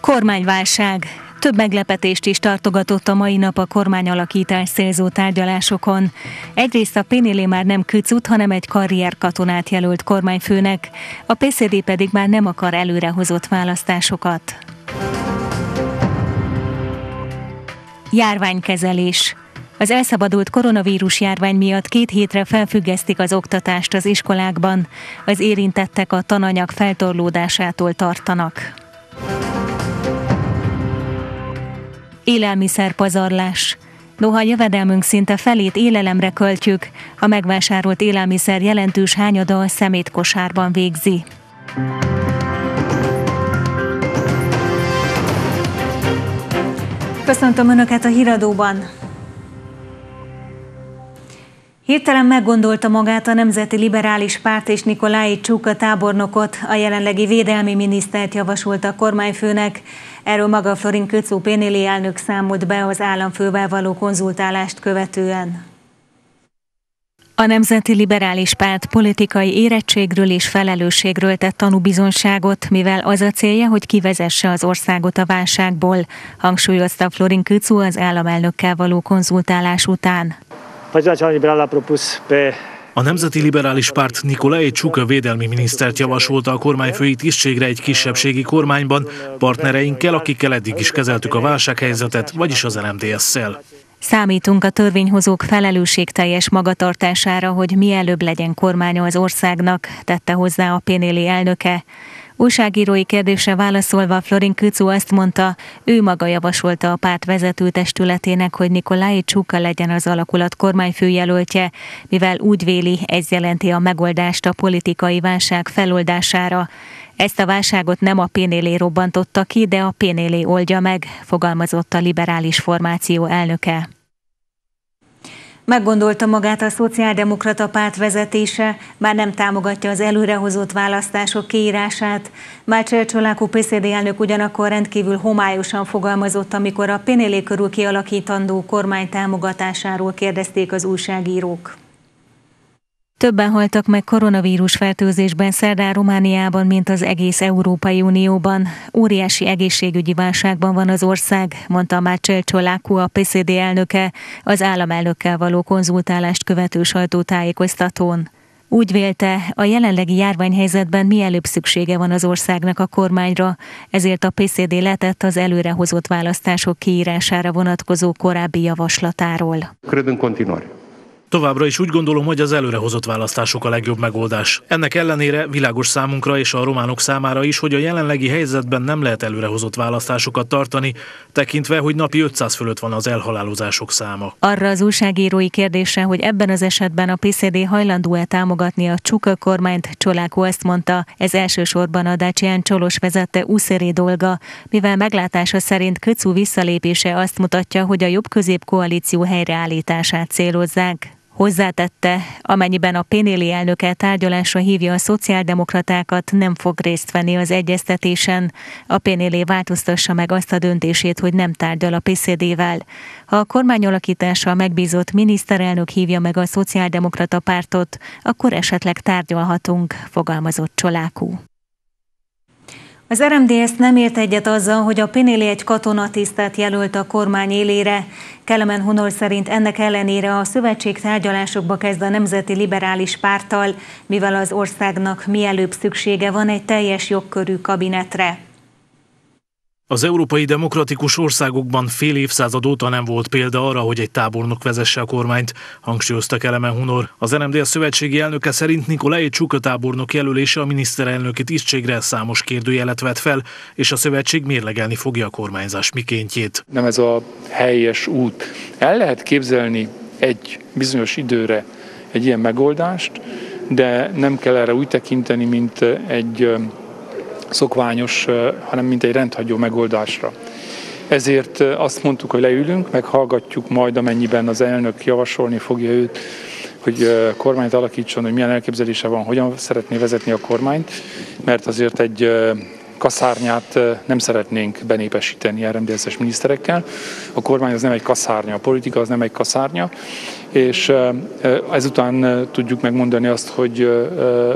Kormányválság. Több meglepetést is tartogatott a mai nap a kormányalakítás szélzó tárgyalásokon. Egyrészt a Pénélé már nem kücut, hanem egy karrierkatonát jelölt kormányfőnek, a PCD pedig már nem akar előrehozott választásokat. Járványkezelés. Az elszabadult koronavírus járvány miatt két hétre felfüggesztik az oktatást az iskolákban. Az érintettek a tananyag feltorlódásától tartanak. Élelmiszerpazarlás. Noha jövedelmünk szinte felét élelemre költjük, a megvásárolt élelmiszer jelentős hányada a szemétkosárban végzi. Köszöntöm Önöket a híradóban! Hirtelen meggondolta magát a Nemzeti Liberális Párt és Nikolai Csuka tábornokot, a jelenlegi védelmi minisztert javasolta a kormányfőnek. Erről maga Florin Köcó Pénéli elnök számolt be az államfővel való konzultálást követően. A Nemzeti Liberális Párt politikai érettségről és felelősségről tett tanúbizonságot, mivel az a célja, hogy kivezesse az országot a válságból, hangsúlyozta Florin Köcó az államelnökkel való konzultálás után. A Nemzeti Liberális Párt Nikolai Csuka védelmi minisztert javasolta a kormányfői tisztségre egy kisebbségi kormányban, partnereinkkel, akikkel eddig is kezeltük a válsághelyzetet, vagyis az LMDS-szel. Számítunk a törvényhozók felelősségteljes magatartására, hogy mielőbb legyen kormánya az országnak, tette hozzá a Pénéli elnöke. Újságírói kérdésre válaszolva Florin Kücú azt mondta, ő maga javasolta a párt vezető testületének, hogy Nikolai Csuka legyen az alakulat kormányfőjelöltje, mivel úgy véli, ez jelenti a megoldást a politikai válság feloldására. Ezt a válságot nem a Pénélé robbantotta ki, de a Pénélé oldja meg, fogalmazott a liberális formáció elnöke. Meggondolta magát a szociáldemokrata párt vezetése, már nem támogatja az előrehozott választások kiírását. Mácsel Csolákú PCD elnök ugyanakkor rendkívül homályosan fogalmazott, amikor a Pénélé körül kialakítandó kormány támogatásáról kérdezték az újságírók. Többen haltak meg koronavírus fertőzésben szerdán Romániában, mint az egész Európai Unióban. Óriási egészségügyi válságban van az ország, mondta Mácsel Csolákú, a PCD elnöke, az államelnökkel való konzultálást követő sajtótájékoztatón. Úgy vélte, a jelenlegi járványhelyzetben mielőbb szüksége van az országnak a kormányra, ezért a PCD letett az előrehozott választások kiírására vonatkozó korábbi javaslatáról. Cred continuare Továbbra is úgy gondolom, hogy az előrehozott választások a legjobb megoldás. Ennek ellenére világos számunkra és a románok számára is, hogy a jelenlegi helyzetben nem lehet előrehozott választásokat tartani, tekintve, hogy napi 500 fölött van az elhalálozások száma. Arra az újságírói kérdése, hogy ebben az esetben a PCD hajlandó-e támogatni a Csuka kormányt, Csolákó ezt mondta, ez elsősorban a Dacian Csolos vezette Uszeri dolga, mivel meglátása szerint Köcú visszalépése azt mutatja, hogy a jobb középkoalíció helyreállítását célozzák. Hozzátette, amennyiben a Pénéli elnöke tárgyalásra hívja a szociáldemokratákat, nem fog részt venni az egyeztetésen. A Pénéli változtassa meg azt a döntését, hogy nem tárgyal a PCD-vel. Ha a kormányalakítással megbízott miniszterelnök hívja meg a szociáldemokrata pártot, akkor esetleg tárgyalhatunk, fogalmazott Csolákú. Az RMDS nem ért egyet azzal, hogy a Pinelli egy katonatisztát jelölt a kormány élére. Kelemen Honor szerint ennek ellenére a szövetség tárgyalásokba kezd a Nemzeti Liberális Párttal, mivel az országnak mielőbb szüksége van egy teljes jogkörű kabinetre. Az európai demokratikus országokban fél évszázad óta nem volt példa arra, hogy egy tábornok vezesse a kormányt, hangsúlyozta Kelemen Hunor. Az NMDS szövetségi elnöke szerint Nikolai Csuka tábornok jelölése a miniszterelnöki tisztségre számos kérdőjelet vet fel, és a szövetség mérlegelni fogja a kormányzás mikéntjét. Nem ez a helyes út. El lehet képzelni egy bizonyos időre egy ilyen megoldást, de nem kell erre úgy tekinteni, mint egy szokványos, hanem mint egy rendhagyó megoldásra. Ezért azt mondtuk, hogy leülünk, meghallgatjuk majd, amennyiben az elnök javasolni fogja őt, hogy kormányt alakítson, hogy milyen elképzelése van, hogyan szeretné vezetni a kormányt, mert azért egy kaszárnyát nem szeretnénk benépesíteni RMDS-es miniszterekkel. A kormány az nem egy kaszárnya, a politika az nem egy kaszárnya, és ezután tudjuk megmondani azt, hogy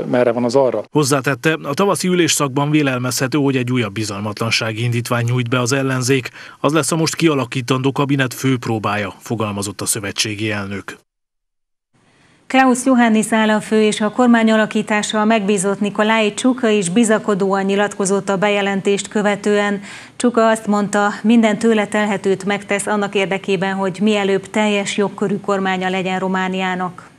merre van az arra. Hozzátette, a tavaszi ülésszakban vélelmezhető, hogy egy újabb bizalmatlansági indítvány nyújt be az ellenzék. Az lesz a most kialakítandó kabinet főpróbája, fogalmazott a szövetségi elnök. Klaus Johannis államfő és a kormány alakítással megbízott Nikolai Csuka is bizakodóan nyilatkozott a bejelentést követően. Csuka azt mondta, minden tőle telhetőt megtesz annak érdekében, hogy mielőbb teljes jogkörű kormánya legyen Romániának.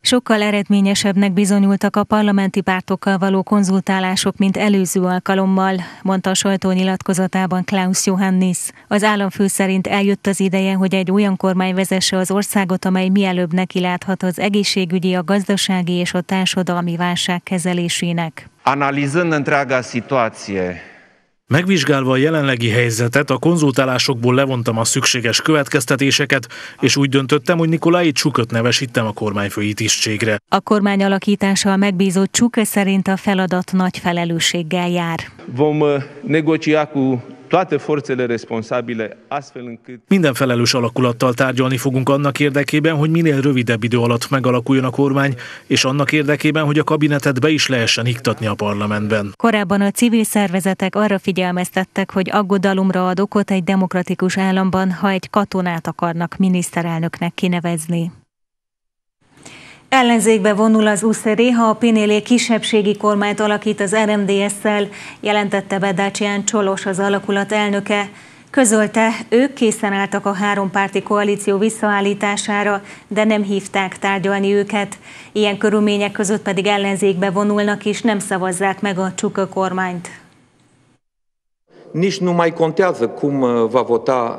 Sokkal eredményesebbnek bizonyultak a parlamenti pártokkal való konzultálások, mint előző alkalommal, mondta a sajtónyilatkozatában Klaus Johannis. Az államfő szerint eljött az ideje, hogy egy olyan kormány vezesse az országot, amely mielőbb nekiláthat az egészségügyi, a gazdasági és a társadalmi válság kezelésének. Analizând întreaga situație Megvizsgálva a jelenlegi helyzetet, a konzultálásokból levontam a szükséges következtetéseket, és úgy döntöttem, hogy Nikolai Csukot nevesítem a kormányfői tisztségre. A kormány alakítással megbízott Csuk szerint a feladat nagy felelősséggel jár. Vom uh, negocia cu toate forțele responsabile, astfel încât... Minden felelős alakulattal tárgyalni fogunk annak érdekében, hogy minél rövidebb idő alatt megalakuljon a kormány, és annak érdekében, hogy a kabinetet be is lehessen iktatni a parlamentben. Korábban a civil szervezetek arra figyelmeztettek, hogy aggodalomra ad okot egy demokratikus államban, ha egy katonát akarnak miniszterelnöknek kinevezni. Ellenzékbe vonul az USZERI, ha a Pinélé kisebbségi kormányt alakít az RMDS-szel, jelentette be Dacian Csolos az alakulat elnöke. Közölte, ők készen álltak a hárompárti koalíció visszaállítására, de nem hívták tárgyalni őket. Ilyen körülmények között pedig ellenzékbe vonulnak és nem szavazzák meg a Csuka kormányt nici nu mai contează cum uh, va vota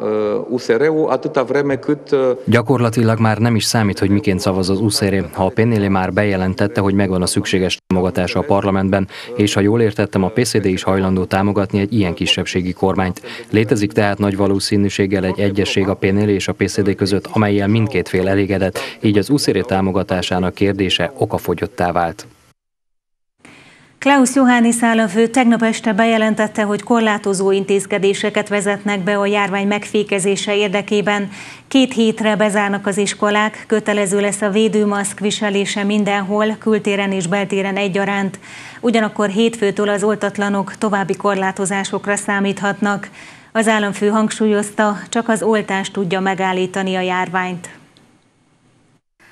USR-ul uh, atâta vreme cât... Uh, Gyakorlatilag már nem is számít, hogy miként szavaz az USR, ha a Penélé már bejelentette, hogy megvan a szükséges támogatása a parlamentben, és ha jól értettem, a PCD is hajlandó támogatni egy ilyen kisebbségi kormányt. Létezik tehát nagy valószínűséggel egy egyesség a Penélé és a PCD között, amelyel mindkét fél elégedett, így az USR támogatásának kérdése okafogyottá vált. Klaus Johannis államfő tegnap este bejelentette, hogy korlátozó intézkedéseket vezetnek be a járvány megfékezése érdekében. Két hétre bezárnak az iskolák, kötelező lesz a védőmaszk viselése mindenhol, kültéren és beltéren egyaránt. Ugyanakkor hétfőtől az oltatlanok további korlátozásokra számíthatnak. Az államfő hangsúlyozta, csak az oltás tudja megállítani a járványt.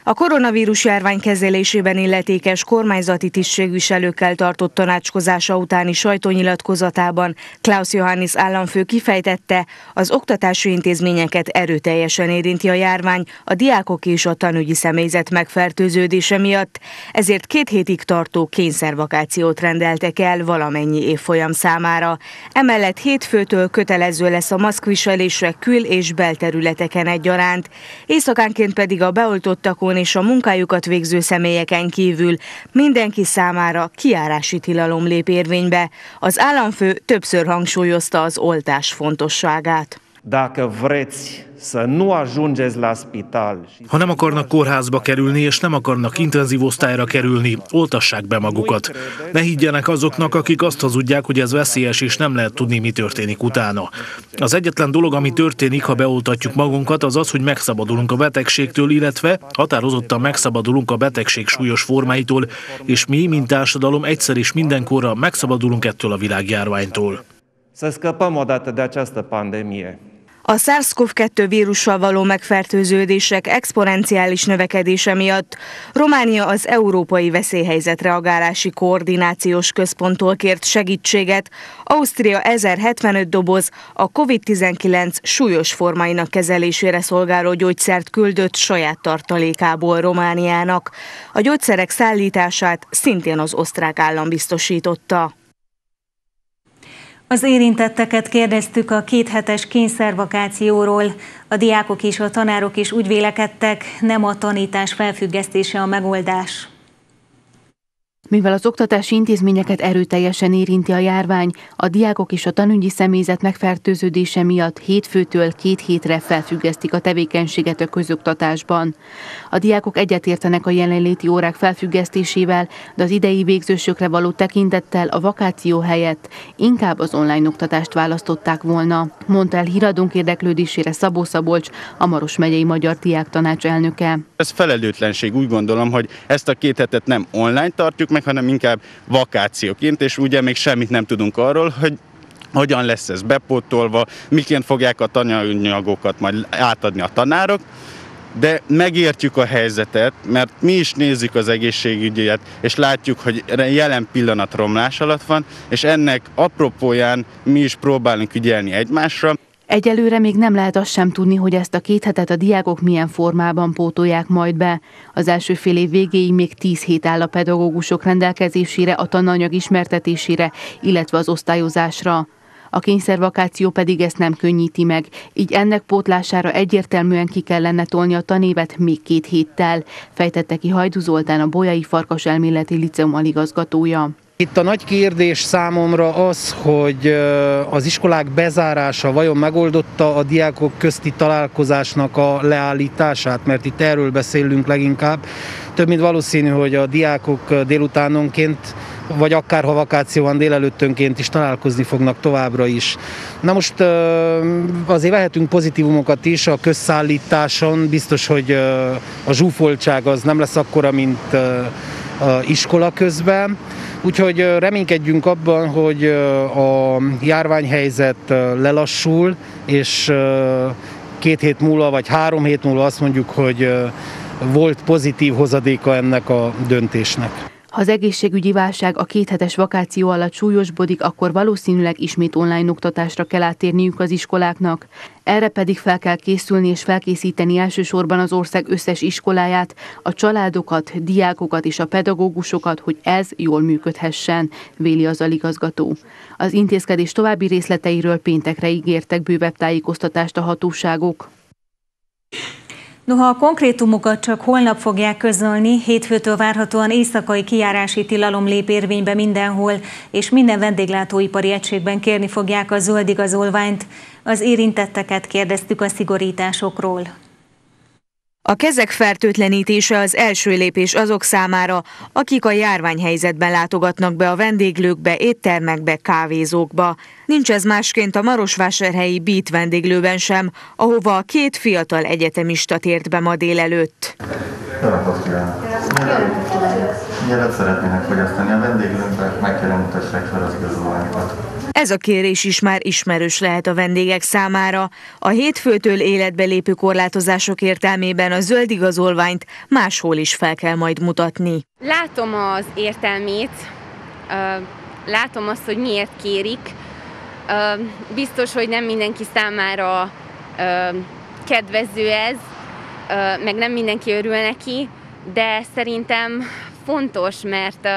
A koronavírus járvány kezelésében illetékes kormányzati tisztségviselőkkel tartott tanácskozása utáni sajtónyilatkozatában Klaus Johannis államfő kifejtette, az oktatási intézményeket erőteljesen érinti a járvány a diákok és a tanügyi személyzet megfertőződése miatt, ezért két hétig tartó kényszervakációt rendeltek el valamennyi évfolyam számára. Emellett hétfőtől kötelező lesz a maszkviselésre kül- és belterületeken egyaránt, éjszakánként pedig a beoltottakon és a munkájukat végző személyeken kívül mindenki számára kiárási tilalom lép érvénybe. Az államfő többször hangsúlyozta az oltás fontosságát. Dacă vreți să nu ajungeți la spital. Ha nem akarnak kórházba kerülni, és nem akarnak intenzív osztályra kerülni, oltassák be magukat. Ne higgyenek azoknak, akik azt hazudják, hogy ez veszélyes, és nem lehet tudni, mi történik utána. Az egyetlen dolog, ami történik, ha beoltatjuk magunkat, az az, hogy megszabadulunk a betegségtől, illetve határozottan megszabadulunk a betegség súlyos formáitól, és mi, mint társadalom egyszer és mindenkorra megszabadulunk ettől a világjárványtól. Să scăpăm odată de această pandemie. A SARS-CoV-2 vírussal való megfertőződések exponenciális növekedése miatt Románia az Európai Veszélyhelyzet Reagálási Koordinációs Központtól kért segítséget. Ausztria 1075 doboz a COVID-19 súlyos formáinak kezelésére szolgáló gyógyszert küldött saját tartalékából Romániának. A gyógyszerek szállítását szintén az osztrák állam biztosította. Az érintetteket kérdeztük a kéthetes kényszervakációról. A diákok és a tanárok is úgy vélekedtek, nem a tanítás felfüggesztése a megoldás. Mivel az oktatási intézményeket erőteljesen érinti a járvány, a diákok és a tanügyi személyzet megfertőződése miatt hétfőtől két hétre felfüggesztik a tevékenységet a közoktatásban. A diákok egyetértenek a jelenléti órák felfüggesztésével, de az idei végzősökre való tekintettel a vakáció helyett inkább az online oktatást választották volna, mondta el híradónk érdeklődésére Szabó Szabolcs, a Maros megyei Magyar Diák Tanács elnöke. Ez felelőtlenség, úgy gondolom, hogy ezt a két hetet nem online tartjuk meg, hanem inkább vakációként, és ugye még semmit nem tudunk arról, hogy hogyan lesz ez bepótolva, miként fogják a tananyagokat majd átadni a tanárok, de megértjük a helyzetet, mert mi is nézzük az egészségügyet, és látjuk, hogy jelen pillanat romlás alatt van, és ennek apropóján mi is próbálunk ügyelni egymásra. Egyelőre még nem lehet azt sem tudni, hogy ezt a két hetet a diákok milyen formában pótolják majd be. Az első fél év végéig még 10 hét áll a pedagógusok rendelkezésére, a tananyag ismertetésére, illetve az osztályozásra. A kényszervakáció pedig ezt nem könnyíti meg, így ennek pótlására egyértelműen ki kellene tolni a tanévet még két héttel, fejtette ki Hajdu Zoltán a Bolyai Farkas Elméleti Liceum aligazgatója. Itt a nagy kérdés számomra az, hogy az iskolák bezárása vajon megoldotta a diákok közti találkozásnak a leállítását, mert itt erről beszélünk leginkább. Több mint valószínű, hogy a diákok délutánonként vagy akár ha vakáció van délelőttönként is találkozni fognak továbbra is. Na most azért vehetünk pozitívumokat is a közszállításon, biztos, hogy a zsúfoltság az nem lesz akkora, mint iskola közben. Úgyhogy reménykedjünk abban, hogy a járványhelyzet lelassul, és két hét múlva, vagy három hét múlva azt mondjuk, hogy volt pozitív hozadéka ennek a döntésnek. Ha az egészségügyi válság a kéthetes vakáció alatt súlyosbodik, akkor valószínűleg ismét online oktatásra kell áttérniük az iskoláknak. Erre pedig fel kell készülni és felkészíteni elsősorban az ország összes iskoláját, a családokat, diákokat és a pedagógusokat, hogy ez jól működhessen, véli az aligazgató. Az intézkedés további részleteiről péntekre ígértek bővebb tájékoztatást a hatóságok. Noha a konkrétumokat csak holnap fogják közölni, hétfőtől várhatóan éjszakai kijárási tilalom lép érvénybe mindenhol, és minden vendéglátóipari egységben kérni fogják a zöld igazolványt. Az érintetteket kérdeztük a szigorításokról. A kezek fertőtlenítése az első lépés azok számára, akik a járványhelyzetben látogatnak be a vendéglőkbe, éttermekbe, kávézókba. Nincs ez másként a Marosvásárhelyi Beat vendéglőben sem, ahova a két fiatal egyetemista tért be ma délelőtt. Jó napot kívánok! Mielőtt szeretnének fogyasztani a vendéglőnkbe, meg kell mutassák fel az igazolványokat. Ez a kérés is már ismerős lehet a vendégek számára. A hétfőtől életbe lépő korlátozások értelmében a zöld igazolványt máshol is fel kell majd mutatni. Látom az értelmét, látom azt, hogy miért kérik. Biztos, hogy nem mindenki számára kedvező ez, meg nem mindenki örül neki, de szerintem fontos, mert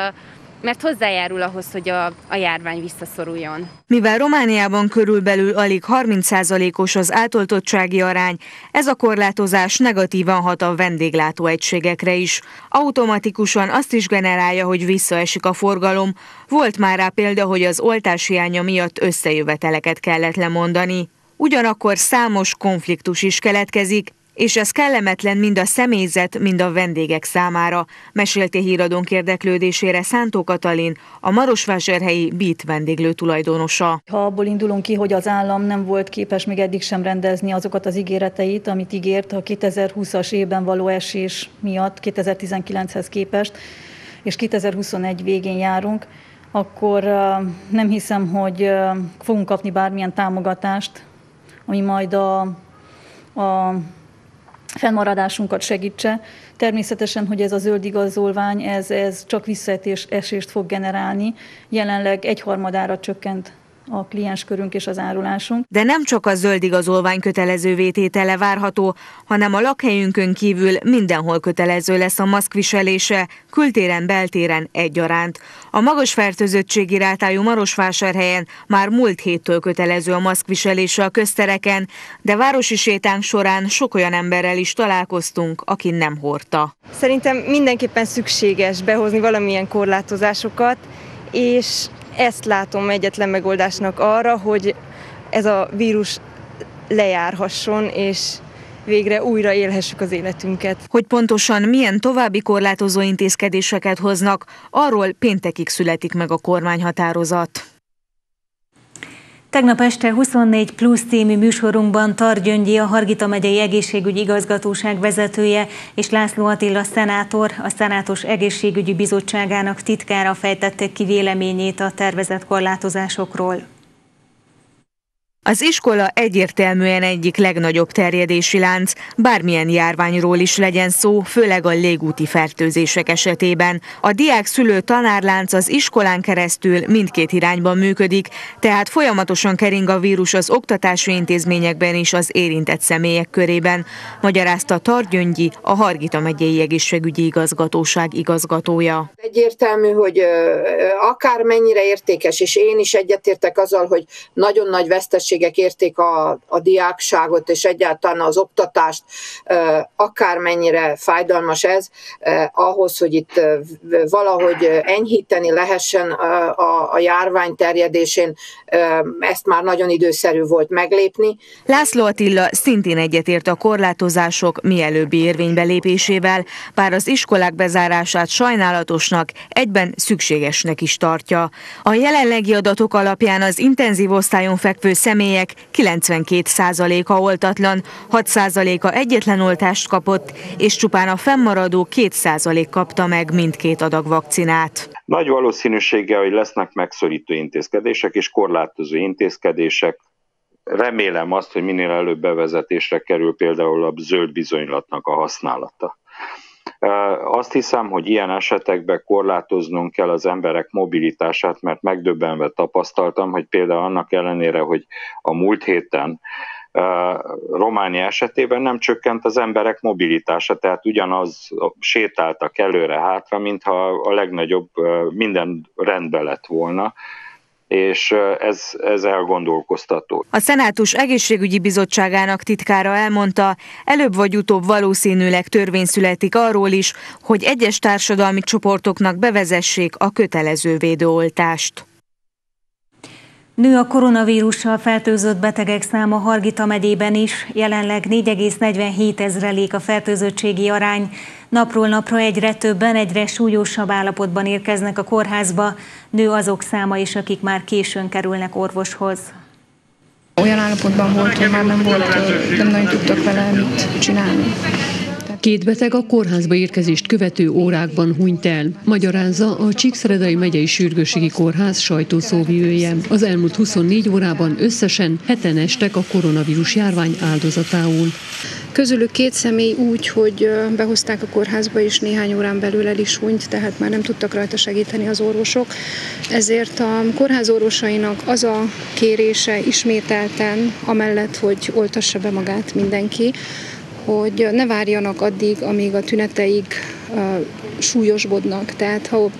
mert hozzájárul ahhoz, hogy a, a járvány visszaszoruljon. Mivel Romániában körülbelül alig 30%-os az átoltottsági arány, ez a korlátozás negatívan hat a vendéglátóegységekre is. Automatikusan azt is generálja, hogy visszaesik a forgalom. Volt már rá példa, hogy az oltás hiánya miatt összejöveteleket kellett lemondani. Ugyanakkor számos konfliktus is keletkezik, és ez kellemetlen mind a személyzet, mind a vendégek számára, mesélte híradónk érdeklődésére Szántó Katalin, a Marosvásárhelyi BIT vendéglő tulajdonosa. Ha abból indulunk ki, hogy az állam nem volt képes még eddig sem rendezni azokat az ígéreteit, amit ígért a 2020-as évben való esés miatt 2019-hez képest, és 2021 végén járunk, akkor nem hiszem, hogy fogunk kapni bármilyen támogatást, ami majd a, a fennmaradásunkat segítse. Természetesen, hogy ez a zöld igazolvány, ez, ez csak visszaesést fog generálni. Jelenleg egyharmadára csökkent a klienskörünk és az árulásunk. De nem csak a zöld igazolvány kötelező vététele várható, hanem a lakhelyünkön kívül mindenhol kötelező lesz a maszkviselése, kültéren, beltéren egyaránt. A magas fertőzöttségi rátájú Marosvásárhelyen már múlt héttől kötelező a maszkviselése a köztereken, de városi sétánk során sok olyan emberrel is találkoztunk, aki nem hordta. Szerintem mindenképpen szükséges behozni valamilyen korlátozásokat, és ezt látom egyetlen megoldásnak arra, hogy ez a vírus lejárhasson, és végre újra élhessük az életünket. Hogy pontosan milyen további korlátozó intézkedéseket hoznak, arról péntekig születik meg a kormányhatározat. Tegnap este 24 plusz című műsorunkban Targyöngyi, a Hargita megyei egészségügyi igazgatóság vezetője és László Attila szenátor, a Szenátus Egészségügyi Bizottságának titkára fejtették ki véleményét a tervezett korlátozásokról. Az iskola egyértelműen egyik legnagyobb terjedési lánc, bármilyen járványról is legyen szó, főleg a légúti fertőzések esetében. A diák-szülő tanárlánc az iskolán keresztül mindkét irányban működik, tehát folyamatosan kering a vírus az oktatási intézményekben is az érintett személyek körében, magyarázta Targyöngyi, a Hargita megyei egészségügyi igazgatóság igazgatója. Egyértelmű, hogy akár mennyire értékes, és én is egyetértek azzal, hogy nagyon nagy vesztes nehézségek érték a, a diákságot és egyáltalán az oktatást, akármennyire fájdalmas ez, ahhoz, hogy itt valahogy enyhíteni lehessen a, a járvány terjedésén, ezt már nagyon időszerű volt meglépni. László Attila szintén egyetért a korlátozások mielőbbi érvénybe lépésével, bár az iskolák bezárását sajnálatosnak, egyben szükségesnek is tartja. A jelenlegi adatok alapján az intenzív osztályon fekvő személy személyek 92%-a oltatlan, 6%-a egyetlen oltást kapott, és csupán a fennmaradó 2% kapta meg mindkét adag vakcinát. Nagy valószínűséggel, hogy lesznek megszorító intézkedések és korlátozó intézkedések, remélem azt, hogy minél előbb bevezetésre kerül például a zöld bizonylatnak a használata. Azt hiszem, hogy ilyen esetekben korlátoznunk kell az emberek mobilitását, mert megdöbbenve tapasztaltam, hogy például annak ellenére, hogy a múlt héten Románia esetében nem csökkent az emberek mobilitása, tehát ugyanaz sétáltak előre-hátra, mintha a legnagyobb minden rendbe lett volna és ez, ez elgondolkoztató. A Szenátus Egészségügyi Bizottságának titkára elmondta, előbb vagy utóbb valószínűleg törvény születik arról is, hogy egyes társadalmi csoportoknak bevezessék a kötelező védőoltást. Nő a koronavírussal fertőzött betegek száma Hargita megyében is, jelenleg 4,47 ezrelék a fertőzöttségi arány. Napról napra egyre többen, egyre súlyosabb állapotban érkeznek a kórházba. Nő azok száma is, akik már későn kerülnek orvoshoz. Olyan állapotban volt, hogy már nem volt, nem nagyon tudtak vele mit csinálni. Két beteg a kórházba érkezést követő órákban hunyt el, magyarázza a Csíkszeredai megyei sürgőségi kórház sajtószóvivője. Az elmúlt 24 órában összesen heten estek a koronavírus járvány áldozatául. Közülük két személy úgy, hogy behozták a kórházba, és néhány órán belül el is hunyt, tehát már nem tudtak rajta segíteni az orvosok. Ezért a kórház orvosainak az a kérése ismételten, amellett, hogy oltassa be magát mindenki, hogy ne várjanak addig, amíg a tüneteik súlyosbodnak. Tehát ha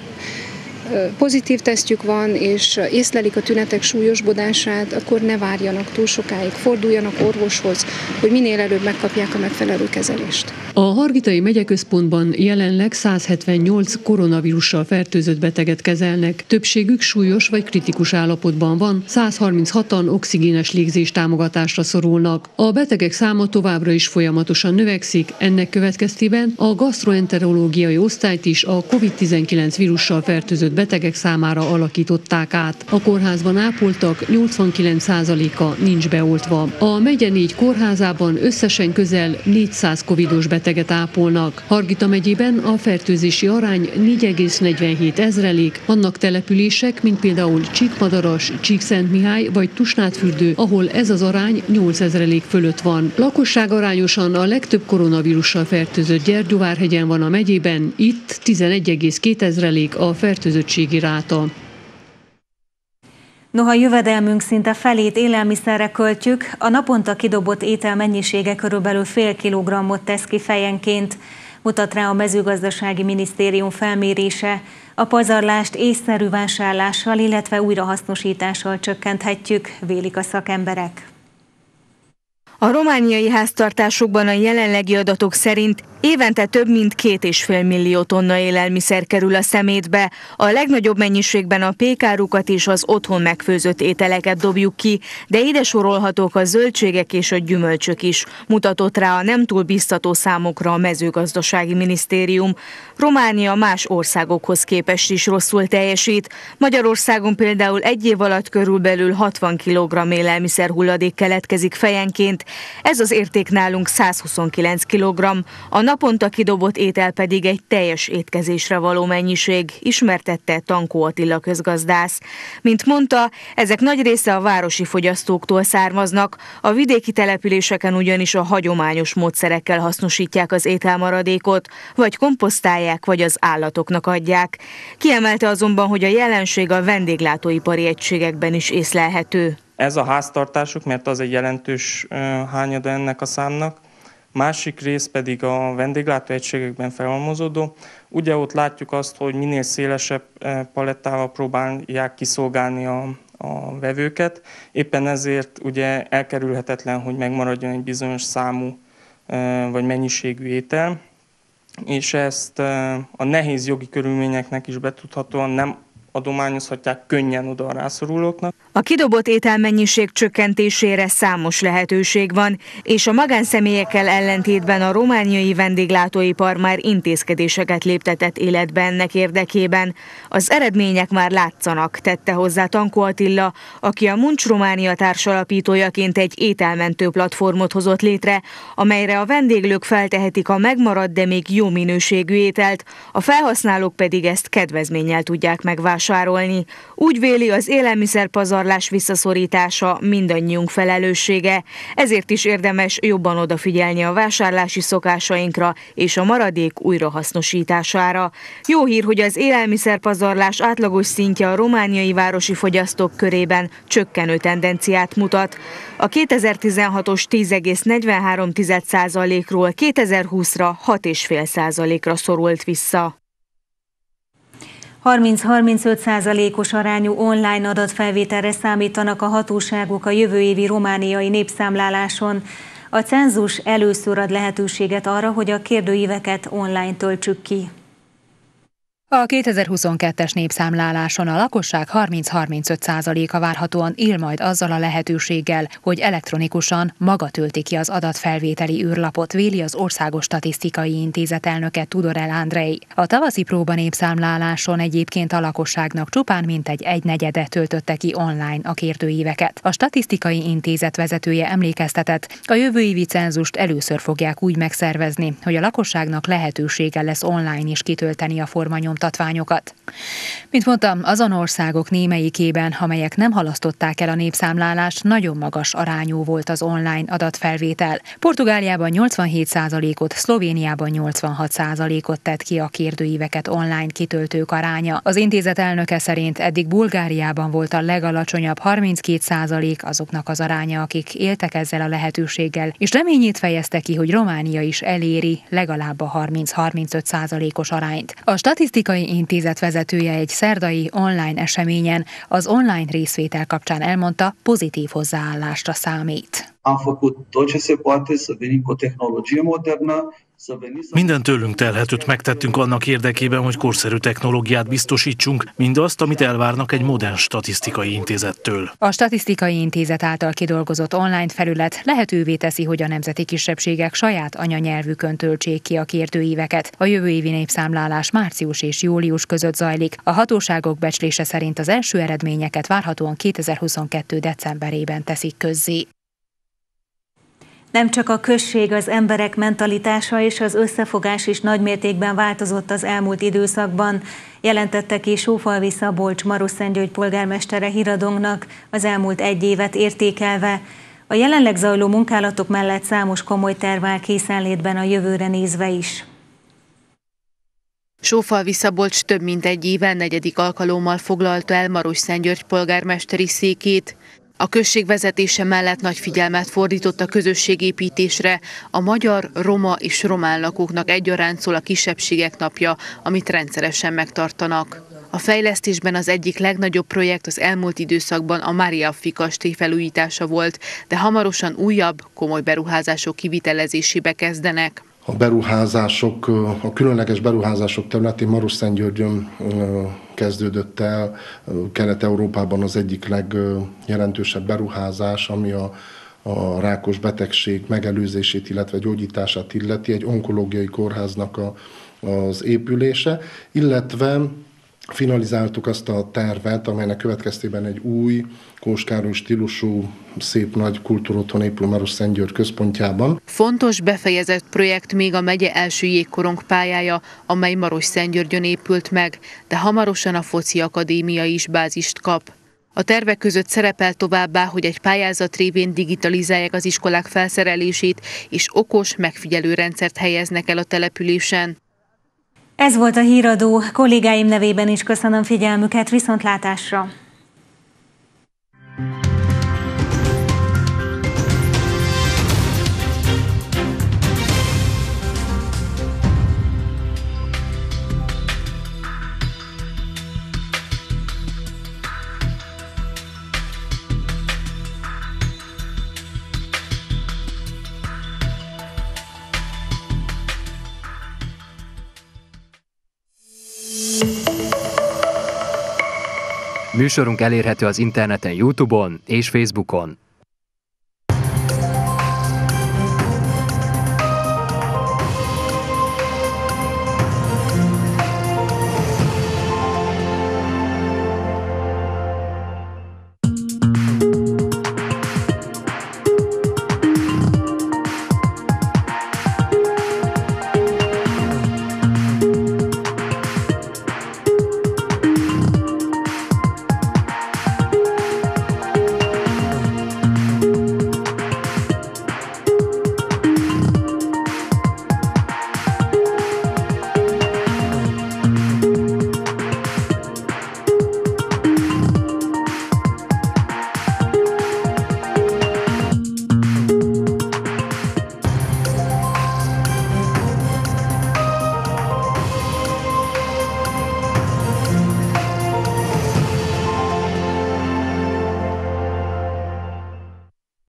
pozitív tesztjük van, és észlelik a tünetek súlyosbodását, akkor ne várjanak túl sokáig, forduljanak orvoshoz, hogy minél előbb megkapják a megfelelő kezelést. A Hargitai megyeközpontban jelenleg 178 koronavírussal fertőzött beteget kezelnek. Többségük súlyos vagy kritikus állapotban van, 136-an oxigénes légzés támogatásra szorulnak. A betegek száma továbbra is folyamatosan növekszik, ennek következtében a gastroenterológiai osztályt is a COVID-19 vírussal fertőzött betegek számára alakították át. A kórházban ápoltak 89%-a nincs beoltva. A megye négy kórházában összesen közel 400 covidos beteget ápolnak. Hargita megyében a fertőzési arány 4,47 ezrelék. Vannak települések, mint például Csíkmadaras, Csíkszentmihály vagy Tusnádfürdő, ahol ez az arány 8 ezrelék fölött van. Lakosság arányosan a legtöbb koronavírussal fertőzött Gyergyóvárhegyen van a megyében, itt 11,2 ezrelék a fertőzött ráta. Noha jövedelmünk szinte felét élelmiszerre költjük, a naponta kidobott étel mennyisége körülbelül fél kilogrammot tesz ki fejenként, mutat rá a mezőgazdasági minisztérium felmérése. A pazarlást észszerű vásárlással, illetve újrahasznosítással csökkenthetjük, vélik a szakemberek. A romániai háztartásokban a jelenlegi adatok szerint Évente több mint két és fél millió tonna élelmiszer kerül a szemétbe. A legnagyobb mennyiségben a pékárukat és az otthon megfőzött ételeket dobjuk ki, de ide sorolhatók a zöldségek és a gyümölcsök is, mutatott rá a nem túl biztató számokra a mezőgazdasági minisztérium. Románia más országokhoz képest is rosszul teljesít. Magyarországon például egy év alatt körülbelül 60 kg élelmiszer hulladék keletkezik fejenként. Ez az érték nálunk 129 kg. A naponta kidobott étel pedig egy teljes étkezésre való mennyiség, ismertette Tankó Attila közgazdász. Mint mondta, ezek nagy része a városi fogyasztóktól származnak, a vidéki településeken ugyanis a hagyományos módszerekkel hasznosítják az ételmaradékot, vagy komposztálják, vagy az állatoknak adják. Kiemelte azonban, hogy a jelenség a vendéglátóipari egységekben is észlelhető. Ez a háztartásuk, mert az egy jelentős hányada ennek a számnak, másik rész pedig a vendéglátóegységekben felhalmozódó. Ugye ott látjuk azt, hogy minél szélesebb palettával próbálják kiszolgálni a, a vevőket. Éppen ezért ugye elkerülhetetlen, hogy megmaradjon egy bizonyos számú vagy mennyiségű étel, és ezt a nehéz jogi körülményeknek is betudhatóan nem adományozhatják könnyen oda a rászorulóknak. A kidobott ételmennyiség csökkentésére számos lehetőség van, és a magánszemélyekkel ellentétben a romániai vendéglátóipar már intézkedéseket léptetett életbe ennek érdekében. Az eredmények már látszanak, tette hozzá Tankó Attila, aki a Muncs Románia társalapítójaként egy ételmentő platformot hozott létre, amelyre a vendéglők feltehetik a megmaradt, de még jó minőségű ételt, a felhasználók pedig ezt kedvezménnyel tudják megvásárolni. Úgy véli az élelmiszerpazar pazarlás visszaszorítása mindannyiunk felelőssége, ezért is érdemes jobban odafigyelni a vásárlási szokásainkra és a maradék újrahasznosítására. Jó hír, hogy az élelmiszerpazarlás átlagos szintje a romániai városi fogyasztók körében csökkenő tendenciát mutat. A 2016-os 10,43%-ról 2020-ra 6,5%-ra szorult vissza. 30-35 százalékos arányú online adatfelvételre számítanak a hatóságok a jövő évi romániai népszámláláson. A cenzus először ad lehetőséget arra, hogy a kérdőíveket online töltsük ki. A 2022-es népszámláláson a lakosság 30-35%-a várhatóan él majd azzal a lehetőséggel, hogy elektronikusan maga tölti ki az adatfelvételi űrlapot, véli az Országos Statisztikai Intézet elnöke Tudorel Andrei. A tavaszi próba népszámláláson egyébként a lakosságnak csupán mintegy egy negyede töltötte ki online a kérdőíveket. A Statisztikai Intézet vezetője emlékeztetett, a jövő évi cenzust először fogják úgy megszervezni, hogy a lakosságnak lehetősége lesz online is kitölteni a formanyom nyomtatványokat. Mint mondtam, azon országok némelyikében, amelyek nem halasztották el a népszámlálást, nagyon magas arányú volt az online adatfelvétel. Portugáliában 87%-ot, Szlovéniában 86%-ot tett ki a kérdőíveket online kitöltők aránya. Az intézet elnöke szerint eddig Bulgáriában volt a legalacsonyabb 32% azoknak az aránya, akik éltek ezzel a lehetőséggel, és reményét fejezte ki, hogy Románia is eléri legalább a 30-35%-os arányt. A statisztika Statisztikai Intézet vezetője egy szerdai online eseményen az online részvétel kapcsán elmondta, pozitív hozzáállásra számít. Am făcut tot ce se poate să venim cu o tehnologie modernă, minden tőlünk telhetőt megtettünk annak érdekében, hogy korszerű technológiát biztosítsunk, mindazt, amit elvárnak egy modern statisztikai intézettől. A statisztikai intézet által kidolgozott online felület lehetővé teszi, hogy a nemzeti kisebbségek saját anyanyelvükön töltsék ki a kérdőíveket. A jövő évi népszámlálás március és július között zajlik. A hatóságok becslése szerint az első eredményeket várhatóan 2022. decemberében teszik közzé. Nem csak a község, az emberek mentalitása és az összefogás is nagymértékben változott az elmúlt időszakban, jelentette ki Sófalvi Szabolcs Maroszentgyörgy polgármestere Híradongnak az elmúlt egy évet értékelve. A jelenleg zajló munkálatok mellett számos komoly terv áll készenlétben a jövőre nézve is. Sófalvi Szabolcs több mint egy éven negyedik alkalommal foglalta el Maros Szentgyörgy polgármesteri székét. A község vezetése mellett nagy figyelmet fordított a közösségépítésre. A magyar, roma és román lakóknak egyaránt szól a kisebbségek napja, amit rendszeresen megtartanak. A fejlesztésben az egyik legnagyobb projekt az elmúlt időszakban a Mária Kastély felújítása volt, de hamarosan újabb, komoly beruházások kivitelezésébe kezdenek. A beruházások, a különleges beruházások területén Maros-Szentgyörgyön kezdődött el. Kelet-Európában az egyik legjelentősebb beruházás, ami a, a rákos betegség megelőzését, illetve gyógyítását illeti, egy onkológiai kórháznak a, az épülése, illetve finalizáltuk azt a tervet, amelynek következtében egy új, Kóskároly stílusú, szép nagy kultúrotthon épül Maros Szentgyörgy központjában. Fontos befejezett projekt még a megye első jégkorong pályája, amely Maros Szentgyörgyön épült meg, de hamarosan a Foci Akadémia is bázist kap. A tervek között szerepel továbbá, hogy egy pályázat révén digitalizálják az iskolák felszerelését, és okos megfigyelő rendszert helyeznek el a településen. Ez volt a híradó. Kollégáim nevében is köszönöm figyelmüket, viszontlátásra! Műsorunk elérhető az interneten, Youtube-on és Facebookon.